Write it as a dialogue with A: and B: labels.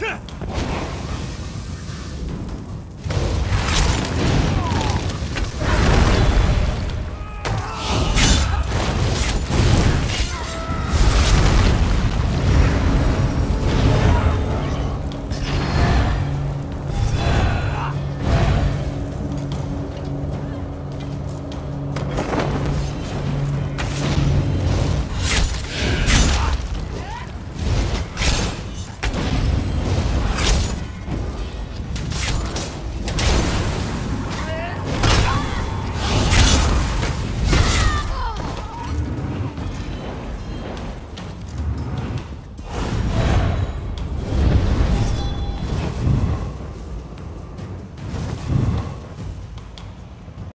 A: 是。